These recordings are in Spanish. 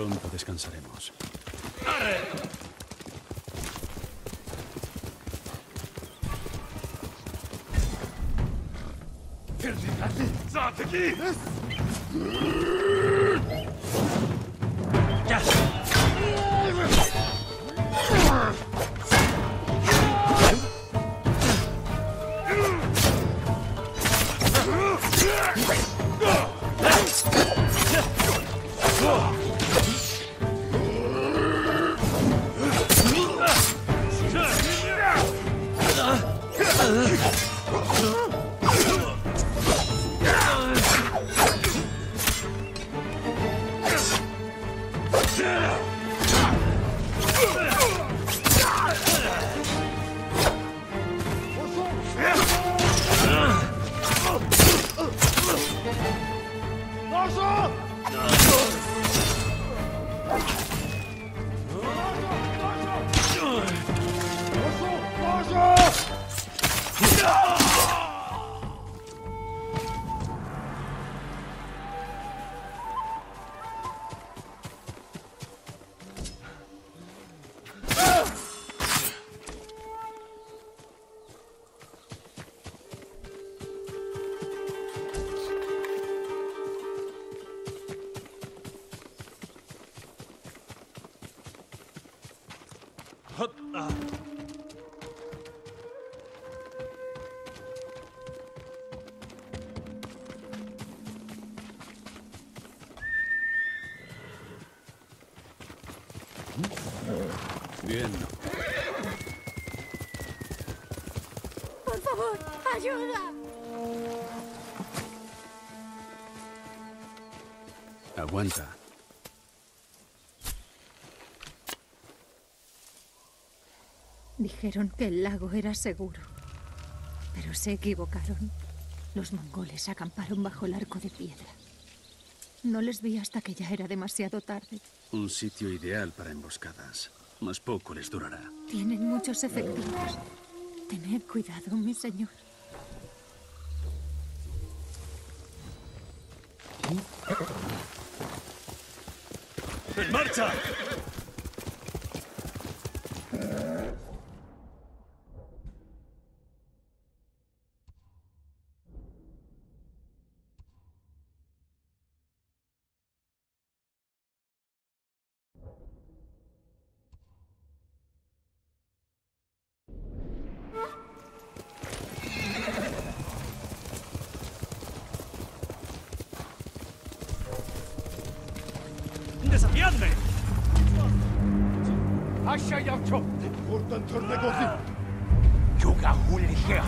Pronto descansaremos. Bien. Dijeron que el lago era seguro. Pero se equivocaron. Los mongoles acamparon bajo el arco de piedra. No les vi hasta que ya era demasiado tarde. Un sitio ideal para emboscadas. Más poco les durará. Tienen muchos efectivos. Tened cuidado, mi señor. ¡En marcha! Aşağı yavço. Buradan törne gozi. Yuga hulike.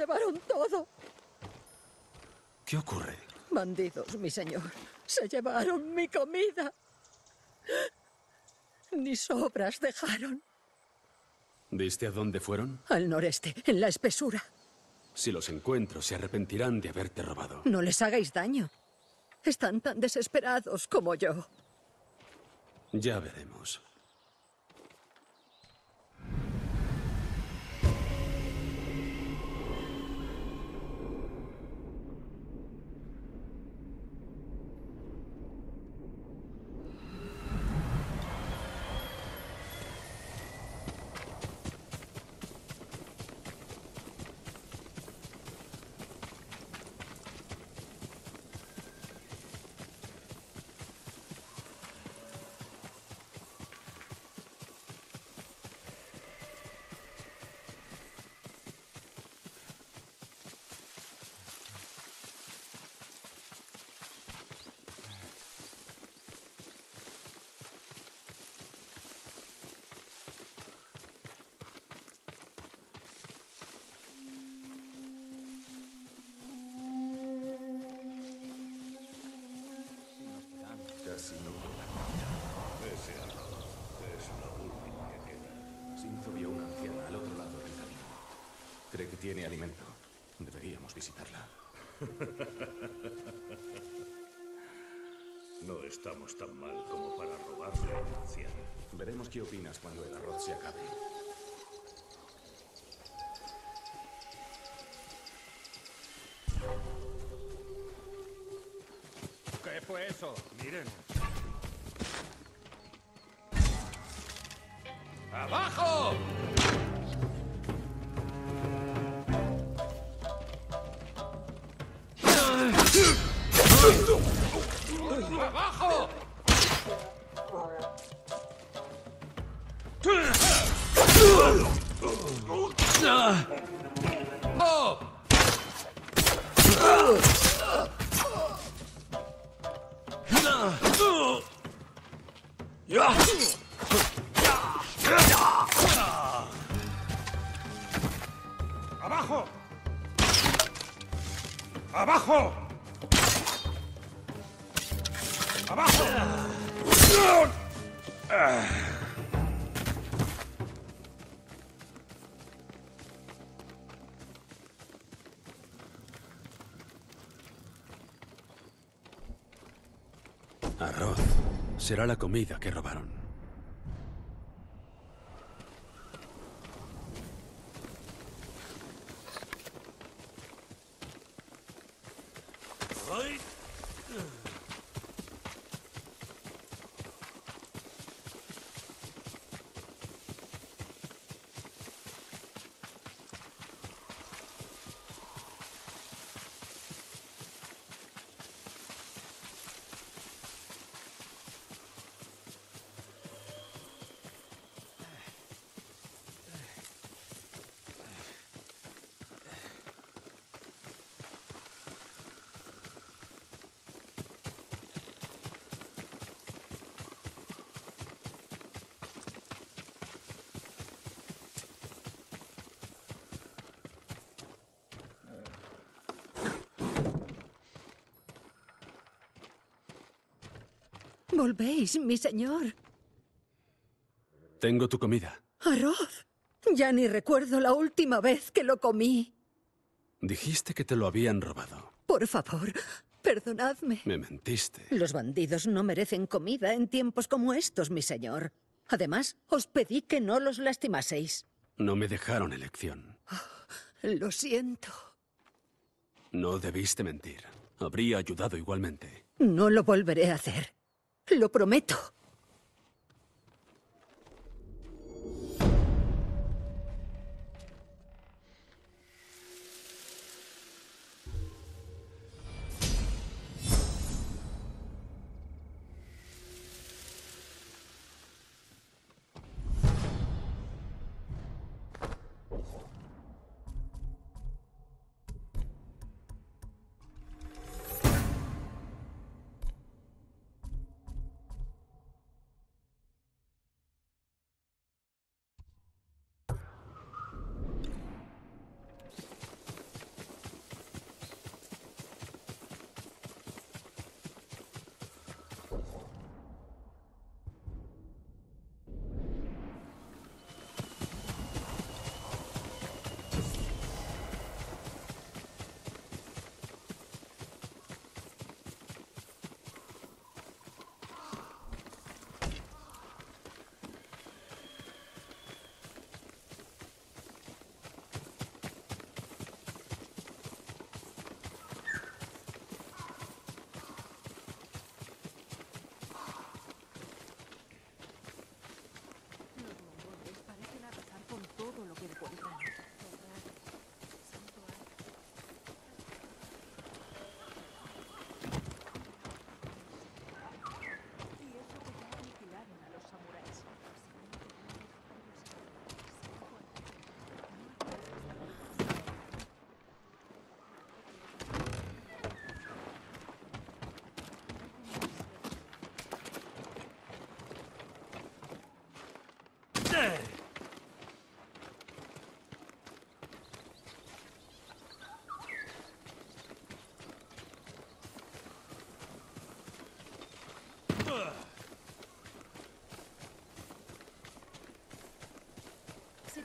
Llevaron todo. ¿Qué ocurre? Bandidos, mi señor. Se llevaron mi comida. Ni sobras dejaron. ¿Viste a dónde fueron? Al noreste, en la espesura. Si los encuentro, se arrepentirán de haberte robado. No les hagáis daño. Están tan desesperados como yo. Ya veremos. Casi no Ese arroz es lo último que queda. Sinzo vio una anciana al otro lado del camino. Cree que tiene alimento. Deberíamos visitarla. No estamos tan mal como para robarle a. Veremos qué opinas cuando el arroz se acabe. ¿Qué fue eso? Miren. ¡Abajo! Será la comida que robaron. Volvéis, mi señor. Tengo tu comida. Arroz. Ya ni recuerdo la última vez que lo comí. Dijiste que te lo habían robado. Por favor, perdonadme. Me mentiste. Los bandidos no merecen comida en tiempos como estos, mi señor. Además, os pedí que no los lastimaseis. No me dejaron elección. Lo siento. No debiste mentir. Habría ayudado igualmente. No lo volveré a hacer. Lo prometo.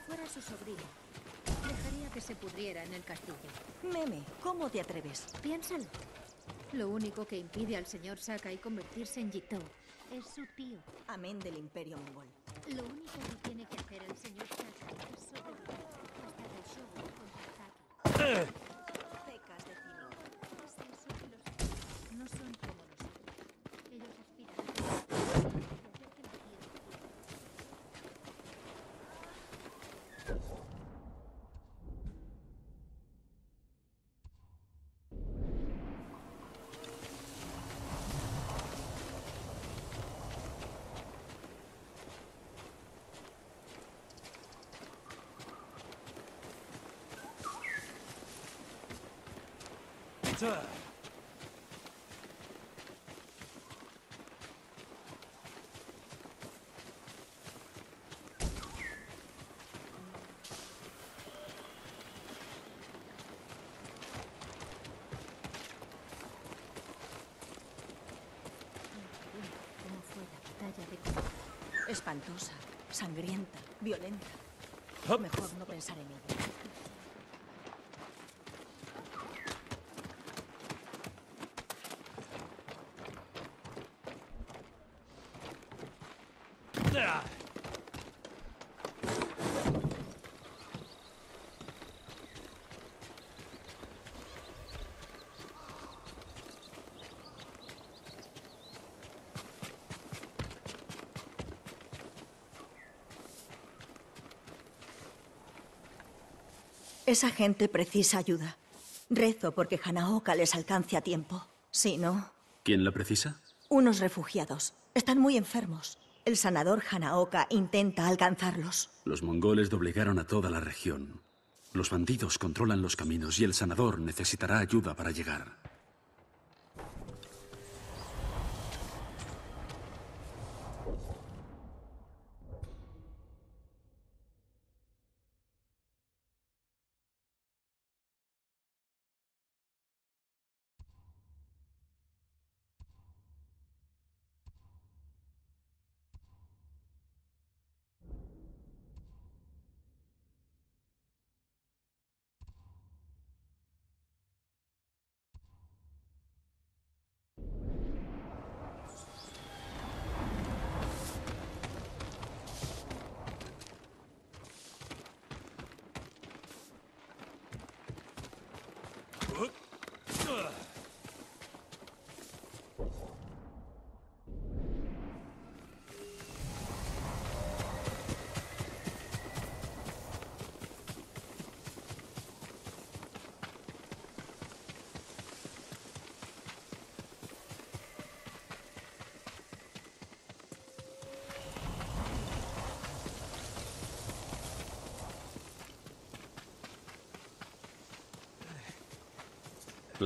Fuera su sobrina, dejaría que se pudriera en el castillo. Meme, ¿cómo te atreves? Piénsalo. Lo único que impide al señor Sakai convertirse en Jito es su tío. Amén del imperio mongol. Lo único que tiene que hacer el señor Sakai es sobrevivir hasta que el Shogun contraataque. Pecas de cínico. Es eso que los Sakai no son como nosotros. Ellos aspiran a hacer que la tierra fluya. ¿Cómo fue la batalla de Konoha? Espantosa, sangrienta, violenta. Mejor no pensar en ello. Esa gente precisa ayuda. Rezo porque Hanaoka les alcance a tiempo. Si no, ¿Quién la precisa? unos refugiados. Están muy enfermos. El sanador Hanaoka intenta alcanzarlos. Los mongoles doblegaron a toda la región. Los bandidos controlan los caminos y el sanador necesitará ayuda para llegar.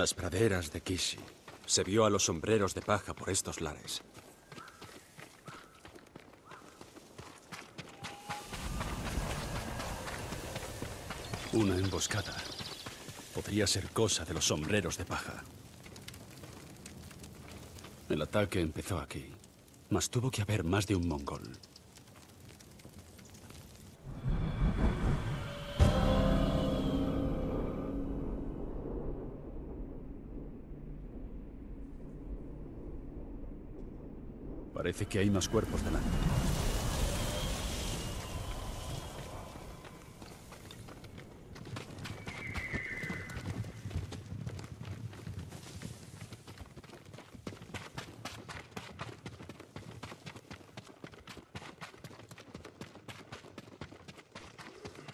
Las praderas de Kishi. Se vio a los sombreros de paja por estos lares. Una emboscada. Podría ser cosa de los sombreros de paja. El ataque empezó aquí, mas tuvo que haber más de un mongol. Parece que hay más cuerpos delante.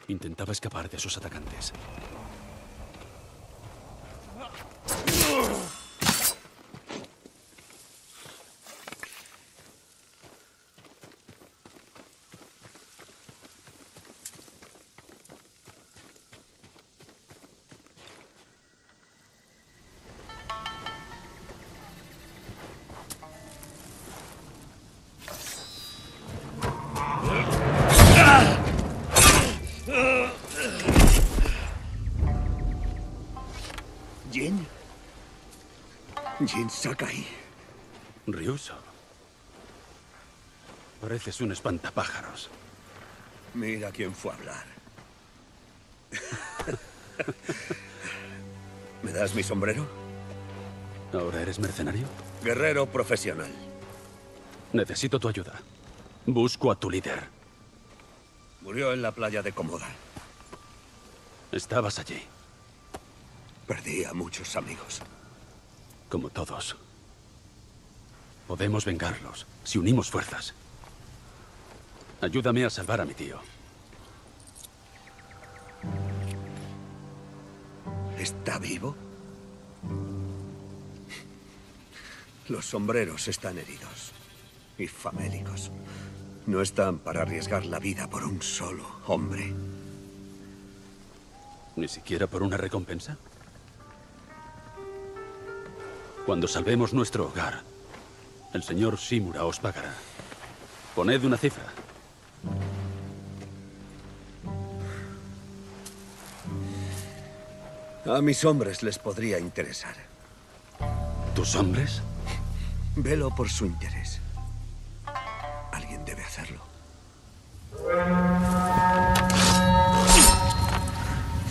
Intentaba escapar de sus atacantes. Jin Sakai. Ryuso. Pareces un espantapájaros. Mira quién fue a hablar. ¿Me das mi sombrero? ¿Ahora eres mercenario? Guerrero profesional. Necesito tu ayuda. Busco a tu líder. Murió en la playa de Komoda. Estabas allí. Perdí a muchos amigos. Como todos. Podemos vengarlos si unimos fuerzas. Ayúdame a salvar a mi tío. ¿Está vivo? Los sombreros están heridos y famélicos. No están para arriesgar la vida por un solo hombre. ¿Ni siquiera por una recompensa? Cuando salvemos nuestro hogar, el señor Shimura os pagará. Poned una cifra. A mis hombres les podría interesar. ¿Tus hombres? Velo por su interés. Alguien debe hacerlo.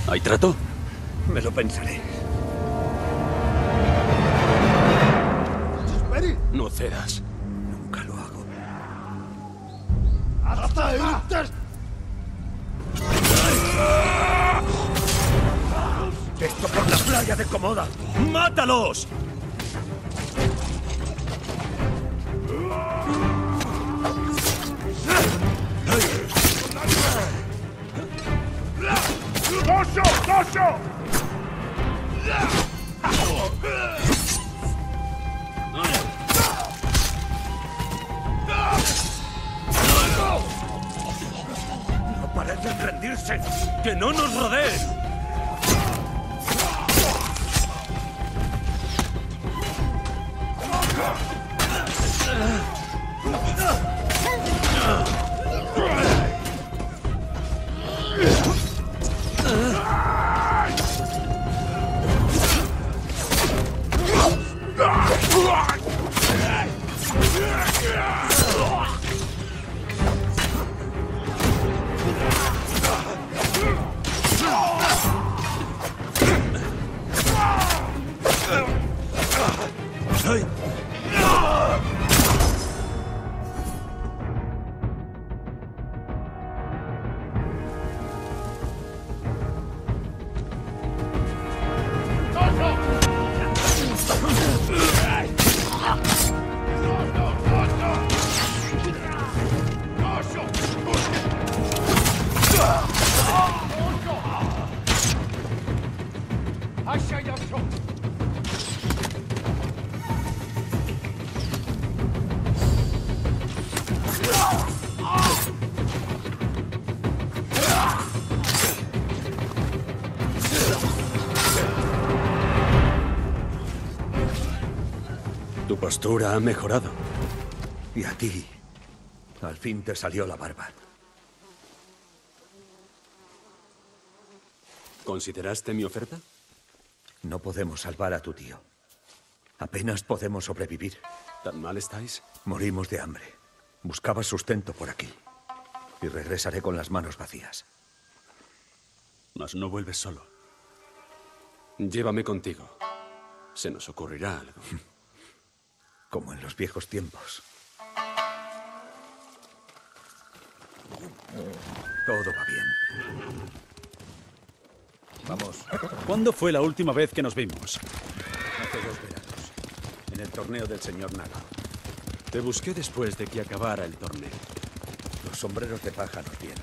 ¿Hay trato? Me lo pensaré. No cedas. Nunca lo hago. ¡Esto por la playa de Komoda! ¡Mátalos! ¡Tosho! ¡Tosho! ¡No parecen rendirse! ¡Que no nos rodeen! Postura ha mejorado. Y a ti, al fin te salió la barba. ¿Consideraste mi oferta? No podemos salvar a tu tío. Apenas podemos sobrevivir. ¿Tan mal estáis? Morimos de hambre. Buscaba sustento por aquí. Y regresaré con las manos vacías. Mas no vuelves solo. Llévame contigo. Se nos ocurrirá algo. Como en los viejos tiempos. Todo va bien. Vamos, ¿Cuándo fue la última vez que nos vimos? hace dos veranos. En el torneo del señor Naga. Te busqué después de que acabara el torneo. Los sombreros de paja nos vieron.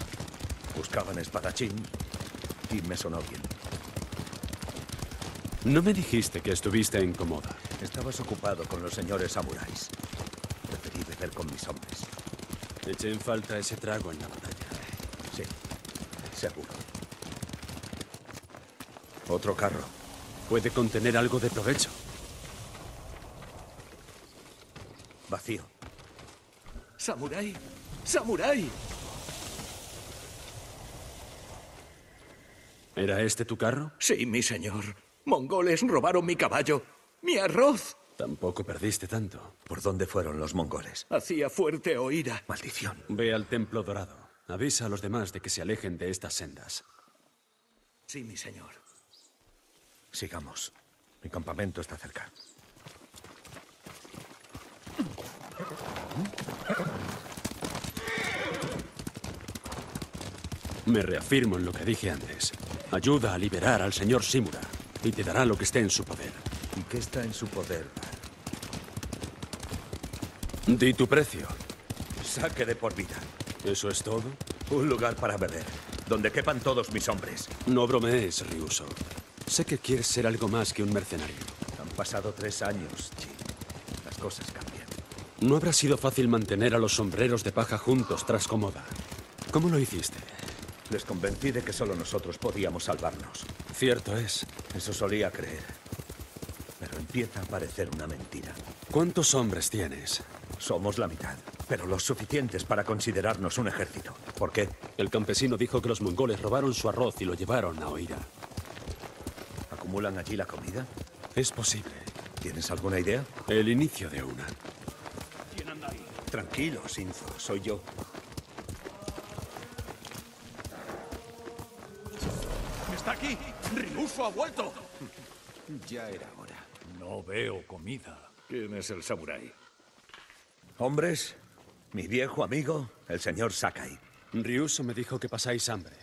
Buscaban espadachín y me sonó bien. No me dijiste que estuviste en Komoda. Estabas ocupado con los señores samuráis. Preferí beber con mis hombres. Eché en falta ese trago en la batalla. Sí, seguro. Otro carro. Puede contener algo de provecho. Vacío. ¡Samurái! ¡Samurái! ¿Era este tu carro? Sí, mi señor. Mongoles robaron mi caballo. ¡Mi arroz! Tampoco perdiste tanto. ¿Por dónde fueron los mongoles? Hacía fuerte oíra. Maldición. Ve al Templo Dorado. Avisa a los demás de que se alejen de estas sendas. Sí, mi señor. Sigamos. Mi campamento está cerca. Me reafirmo en lo que dije antes. Ayuda a liberar al señor Simura y te dará lo que esté en su poder. ¿Y qué está en su poder? Di tu precio. Saque de por vida. ¿Eso es todo? Un lugar para beber, donde quepan todos mis hombres. No bromees, Ryuso. Sé que quieres ser algo más que un mercenario. Han pasado tres años, Jin. Las cosas cambian. No habrá sido fácil mantener a los sombreros de paja juntos tras Komoda. ¿Cómo lo hiciste? Les convencí de que solo nosotros podíamos salvarnos. Cierto es. Eso solía creer. Empieza a parecer una mentira. ¿Cuántos hombres tienes? Somos la mitad, pero los suficientes para considerarnos un ejército. ¿Por qué? El campesino dijo que los mongoles robaron su arroz y lo llevaron a Oira. ¿Acumulan allí la comida? Es posible. ¿Tienes alguna idea? El inicio de una. Tranquilo, Sinzo, soy yo. ¡Está aquí! ¡Ryuso ha vuelto! Ya era hora. No veo comida. ¿Quién es el samurái? Hombres, mi viejo amigo, el señor Sakai. Ryuso me dijo que pasáis hambre.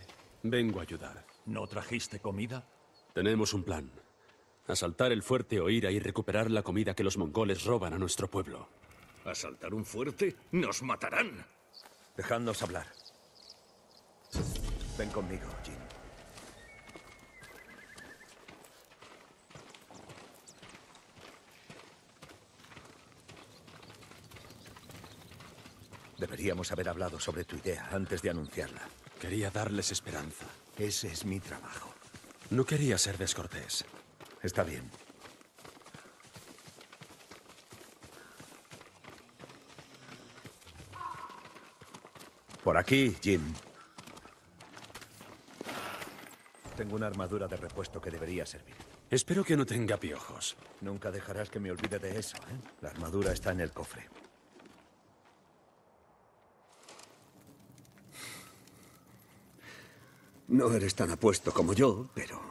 Vengo a ayudar. ¿No trajiste comida? Tenemos un plan. Asaltar el fuerte Oira y recuperar la comida que los mongoles roban a nuestro pueblo. ¿Asaltar un fuerte? ¡Nos matarán! Dejadnos hablar. Ven conmigo, Jin. Deberíamos haber hablado sobre tu idea antes de anunciarla. Quería darles esperanza. Ese es mi trabajo. No quería ser descortés. Está bien. Por aquí, Jim. Tengo una armadura de repuesto que debería servir. Espero que no tenga piojos. Nunca dejarás que me olvide de eso, ¿eh? La armadura está en el cofre. No eres tan apuesto como yo, pero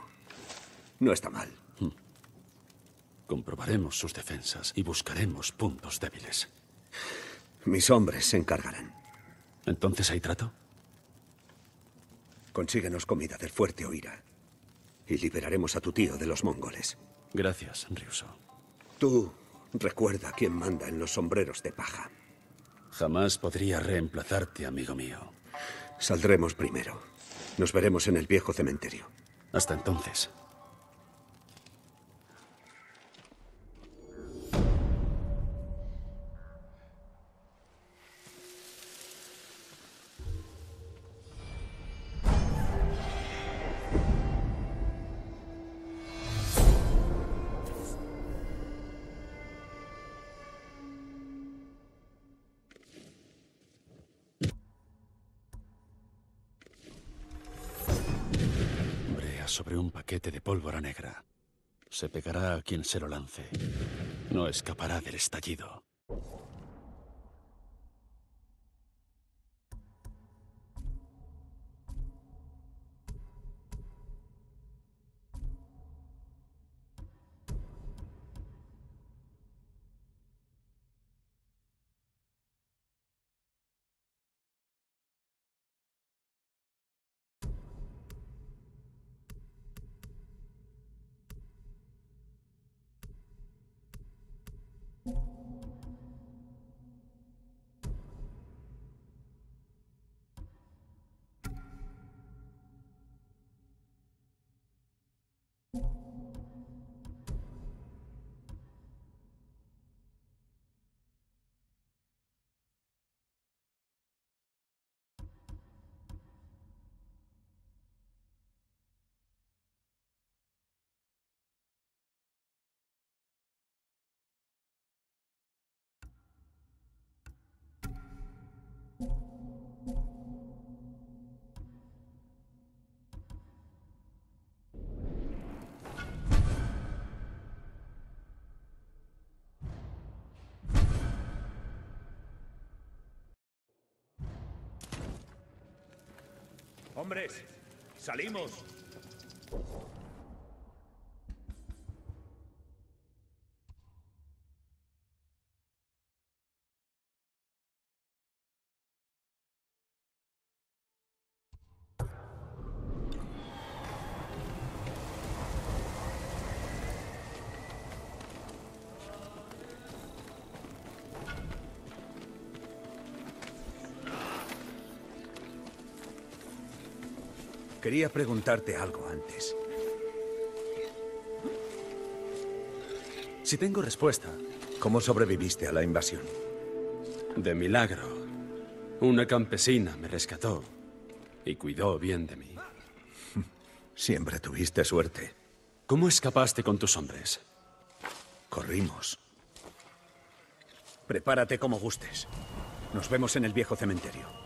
no está mal. Comprobaremos sus defensas y buscaremos puntos débiles. Mis hombres se encargarán. ¿Entonces hay trato? Consíguenos comida del fuerte Oira. Y liberaremos a tu tío de los mongoles. Gracias, Ryuso. Tú recuerda quién manda en los sombreros de paja. Jamás podría reemplazarte, amigo mío. Saldremos primero. Nos veremos en el viejo cementerio. Hasta entonces. Se pegará a quien se lo lance. No escapará del estallido. you Hombres, salimos. Quería preguntarte algo antes. Si tengo respuesta. ¿Cómo sobreviviste a la invasión? De milagro. Una campesina me rescató y cuidó bien de mí. Siempre tuviste suerte. ¿Cómo escapaste con tus hombres? Corrimos. Prepárate como gustes. Nos vemos en el viejo cementerio.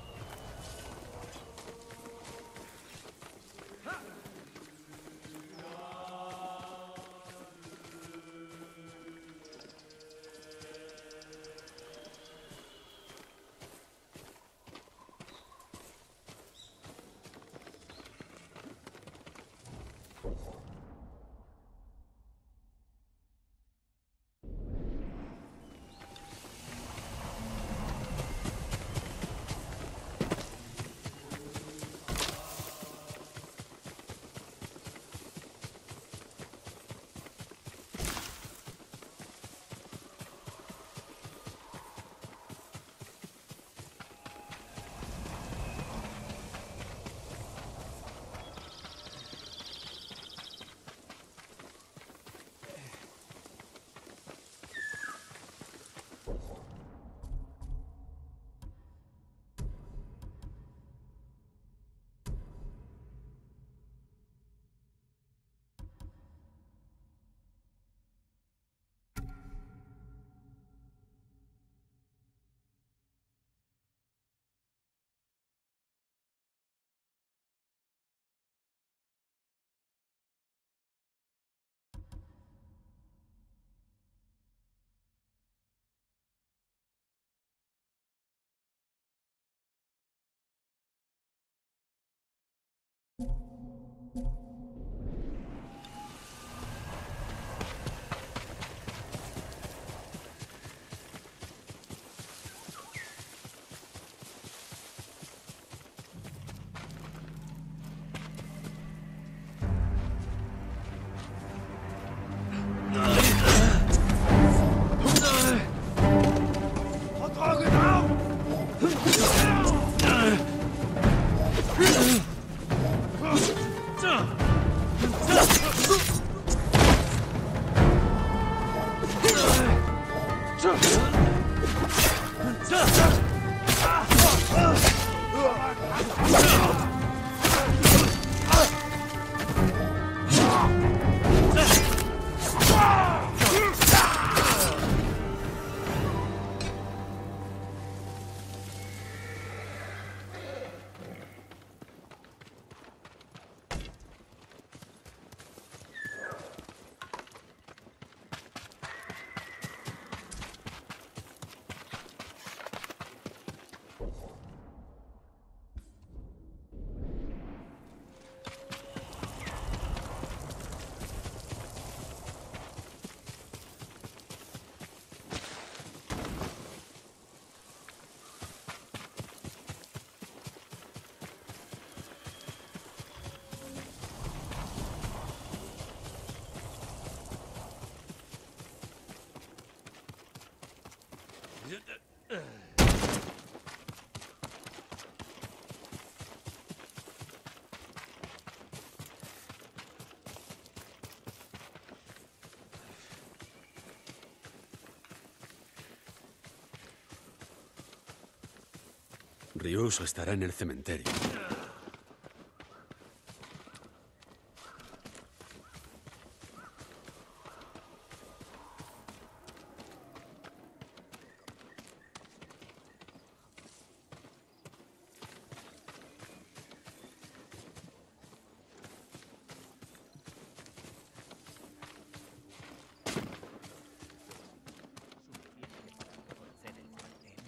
Ryuso estará en el cementerio.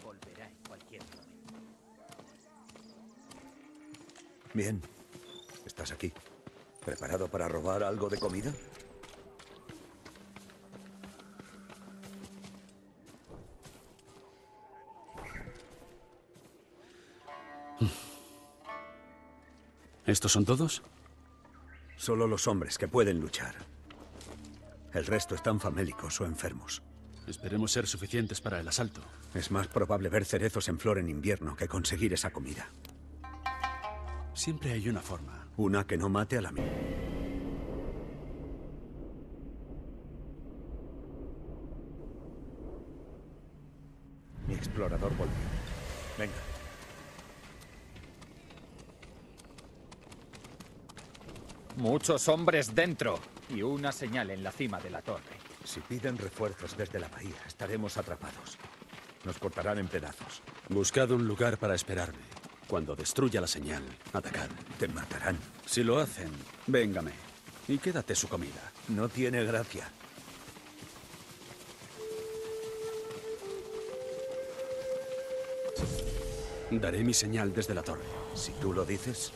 Volverá en cualquier momento. Bien. Estás aquí. ¿Preparado para robar algo de comida? ¿Estos son todos? Solo los hombres que pueden luchar. El resto están famélicos o enfermos. Esperemos ser suficientes para el asalto. Es más probable ver cerezos en flor en invierno que conseguir esa comida. Siempre hay una forma. Una que no mate a la mía. Explorador volvió. Venga. Muchos hombres dentro y una señal en la cima de la torre. Si piden refuerzos desde la bahía, estaremos atrapados. Nos cortarán en pedazos. Buscad un lugar para esperarme. Cuando destruya la señal, atacad. Te matarán. Si lo hacen, véngame. Y quédate su comida. No tiene gracia. Daré mi señal desde la torre. Si tú lo dices.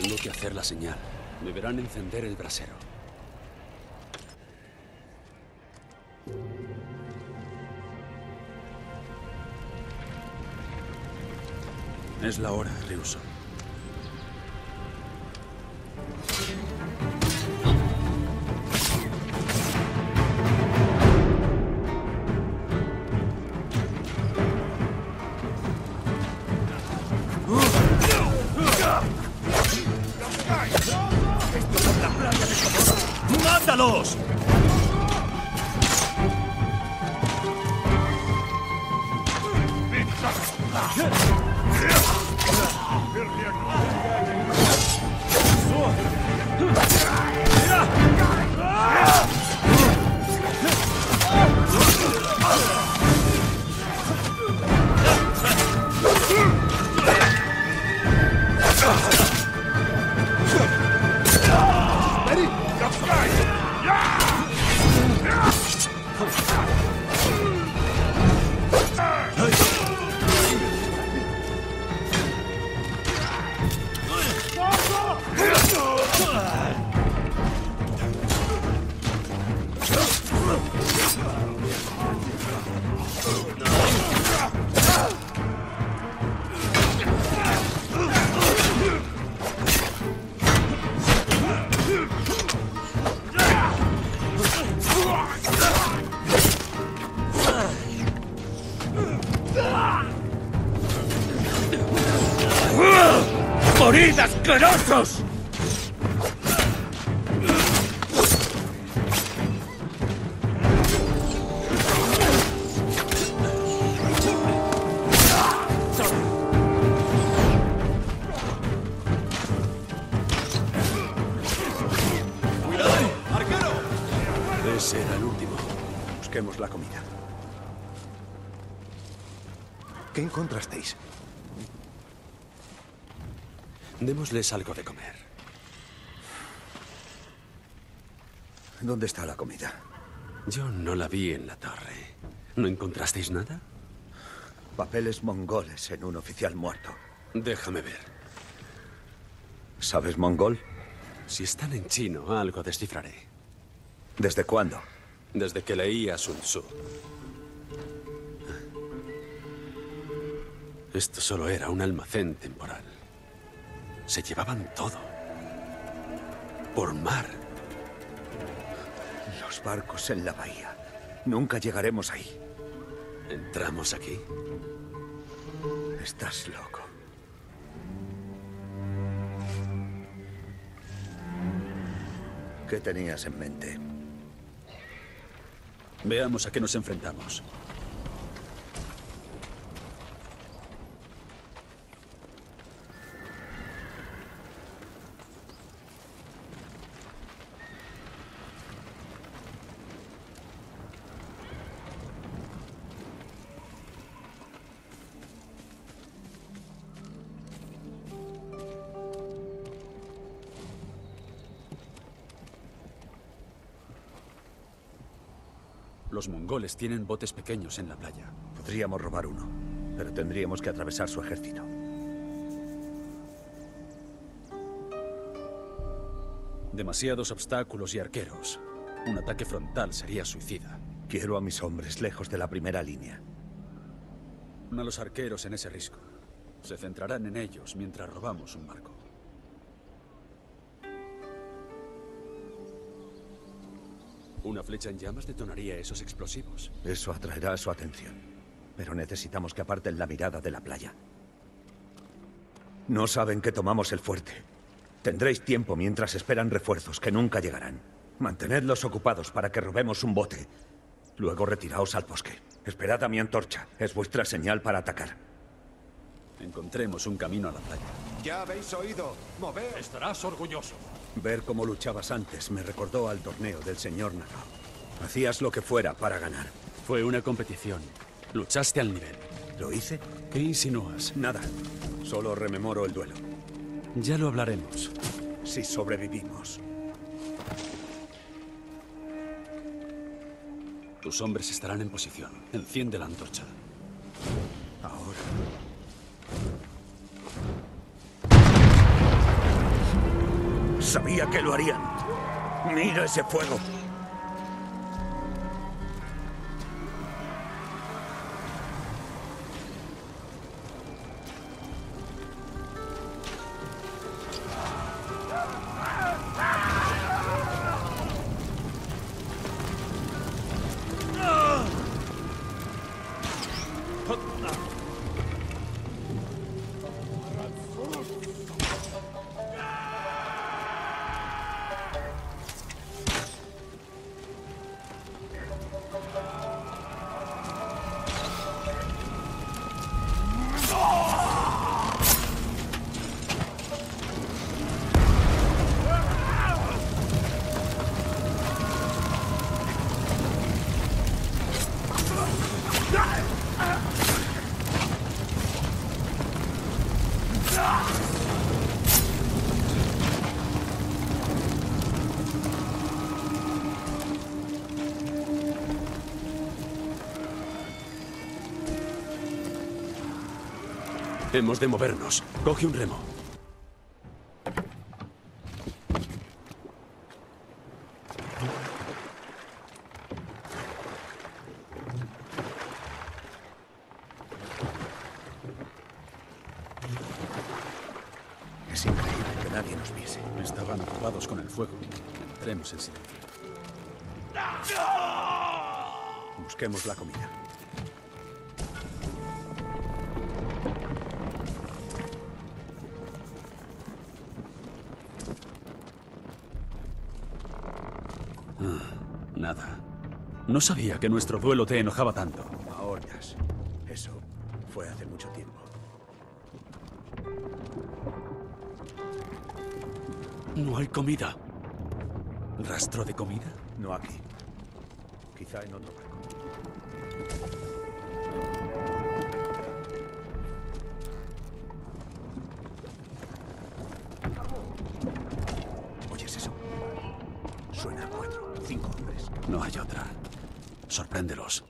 Tengo que hacer la señal. Me verán encender el brasero. Es la hora, Reuso. Asquerosos! Ese era el último. Busquemos la comida. ¿Qué encontrasteis? Démosles algo de comer. ¿Dónde está la comida? Yo no la vi en la torre. ¿No encontrasteis nada? Papeles mongoles en un oficial muerto. Déjame ver. ¿Sabes mongol? Si están en chino, algo descifraré. ¿Desde cuándo? Desde que leí a Sun Tzu. Esto solo era un almacén temporal. Se llevaban todo. Por mar. Los barcos en la bahía. Nunca llegaremos ahí. ¿Entramos aquí? Estás loco. ¿Qué tenías en mente? Veamos a qué nos enfrentamos. Los mongoles tienen botes pequeños en la playa. Podríamos robar uno, pero tendríamos que atravesar su ejército. Demasiados obstáculos y arqueros. Un ataque frontal sería suicida. Quiero a mis hombres lejos de la primera línea. A los arqueros en ese risco. Se centrarán en ellos mientras robamos un barco. Una flecha en llamas detonaría esos explosivos. Eso atraerá su atención. Pero necesitamos que aparten la mirada de la playa. No saben que tomamos el fuerte. Tendréis tiempo mientras esperan refuerzos que nunca llegarán. Mantenedlos ocupados para que robemos un bote. Luego retiraos al bosque. Esperad a mi antorcha. Es vuestra señal para atacar. Encontremos un camino a la playa. Ya habéis oído. Mover. Estarás orgulloso. Ver cómo luchabas antes me recordó al torneo del señor Nagao. Hacías lo que fuera para ganar. Fue una competición. Luchaste al nivel. ¿Lo hice? ¿Qué insinúas? Nada. Solo rememoro el duelo. Ya lo hablaremos. Si sobrevivimos. Tus hombres estarán en posición. Enciende la antorcha. Ahora. Sabía que lo harían. Mira ese fuego. Hemos de movernos. Coge un remo. Es increíble que nadie nos viese. Estaban ocupados con el fuego. Entremos en silencio. Busquemos la comida. No sabía que nuestro duelo te enojaba tanto. Ahora, eso fue hace mucho tiempo. No hay comida. ¿Rastro de comida? No aquí. Quizá en otro barco. ¿Oyes eso? Suena a cuatro, cinco hombres. No hay otra. Sorpréndelos.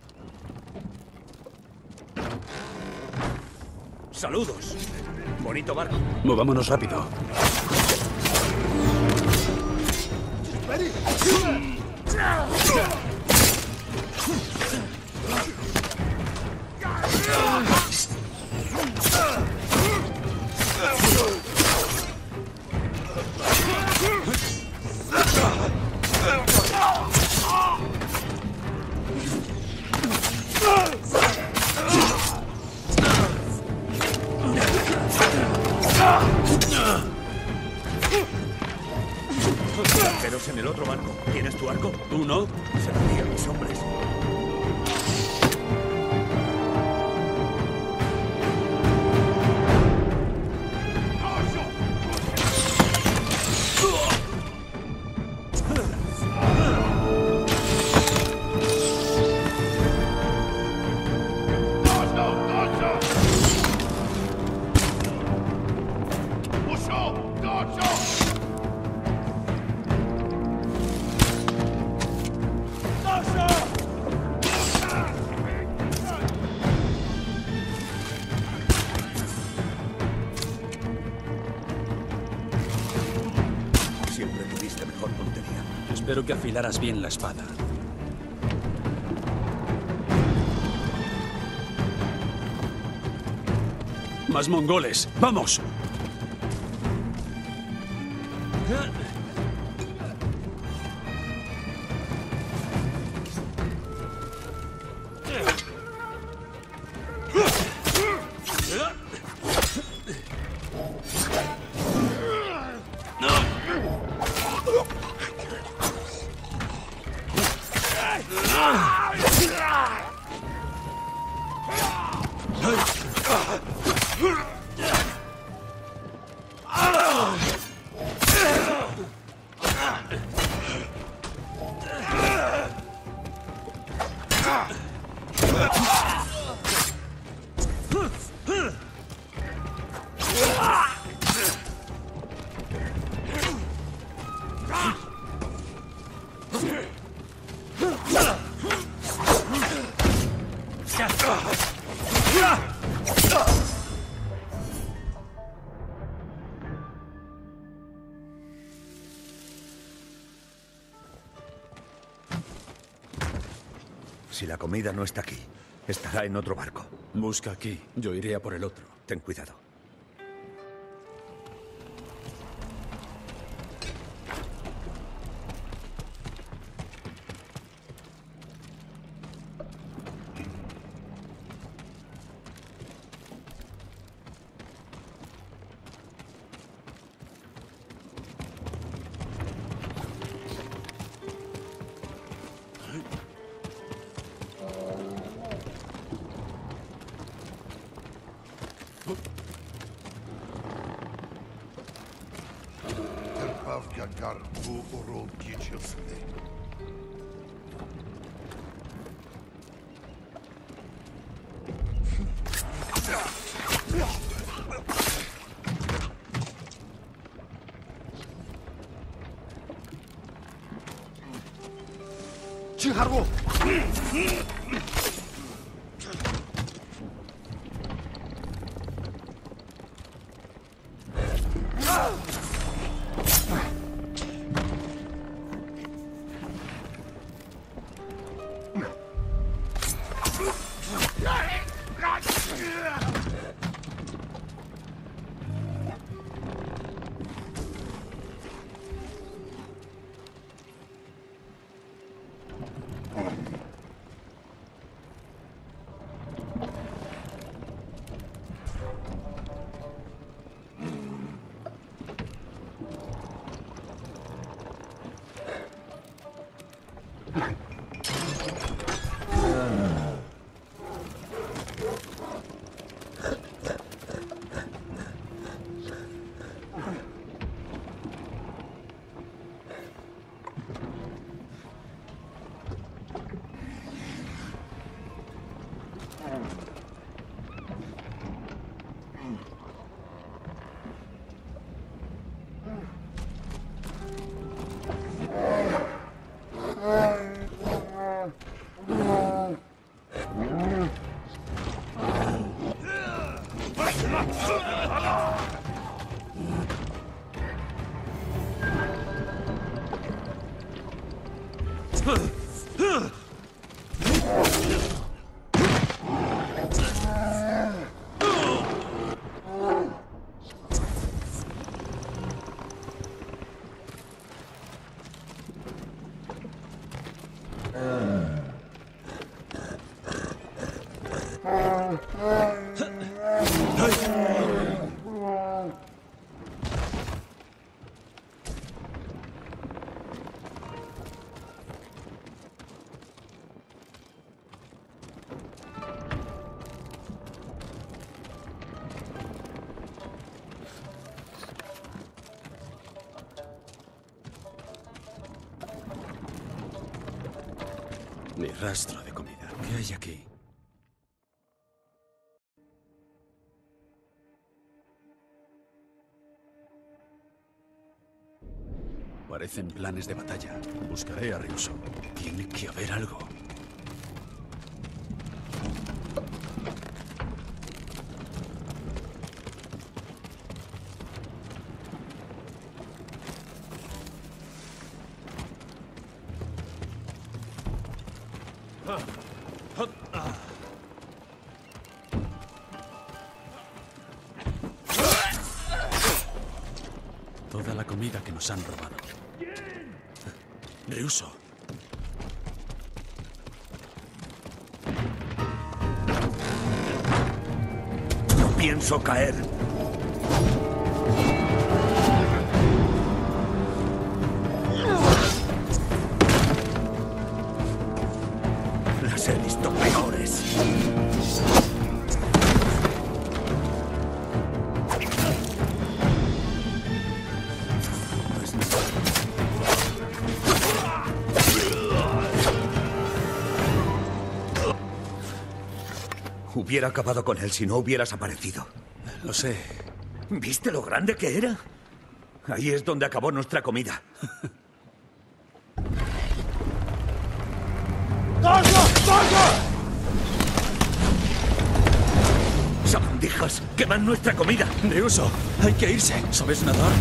¡Saludos! Bonito barco. Movámonos rápido. Espero que afilaras bien la espada. Más mongoles. ¡Vamos! Comida no está aquí, estará en otro barco. Busca aquí. Yo iré a por el otro. Ten cuidado. его уроки честны. Чехару! Rastro de comida. ¿Qué hay aquí? Parecen planes de batalla. Buscaré a Ryuso. Tiene que haber algo. Nos han robado. Ryuso. No pienso caer. Hubiera acabado con él si no hubieras aparecido. Lo sé. ¿Viste lo grande que era? Ahí es donde acabó nuestra comida. ¡Sabandijas! ¡Queman nuestra comida! Ryuso, hay que irse. ¿Sabes nadar?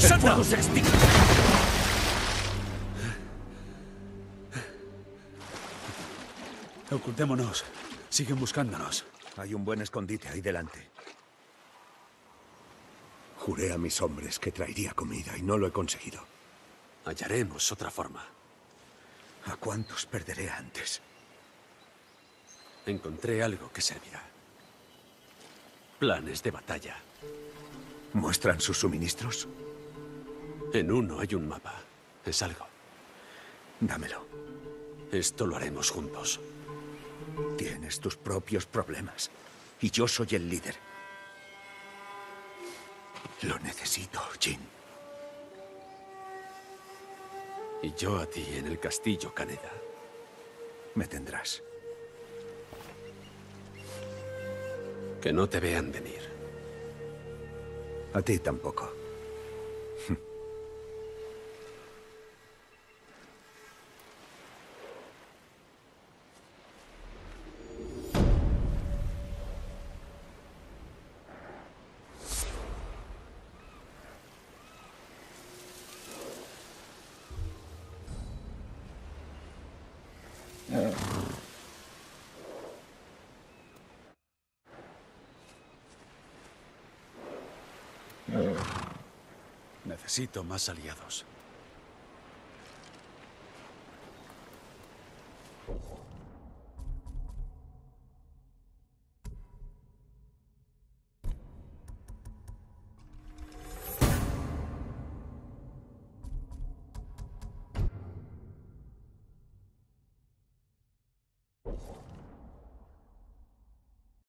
¡El fuego Ocultémonos. Siguen buscándonos. Hay un buen escondite ahí delante. Juré a mis hombres que traería comida y no lo he conseguido. Hallaremos otra forma. ¿A cuántos perderé antes? Encontré algo que servirá. Planes de batalla. ¿Muestran sus suministros? En uno hay un mapa. Es algo. Dámelo. Esto lo haremos juntos. Tienes tus propios problemas. Y yo soy el líder. Lo necesito, Jin. Y yo a ti en el castillo Caneda. Me tendrás. Que no te vean venir. A ti tampoco. Necesito más aliados.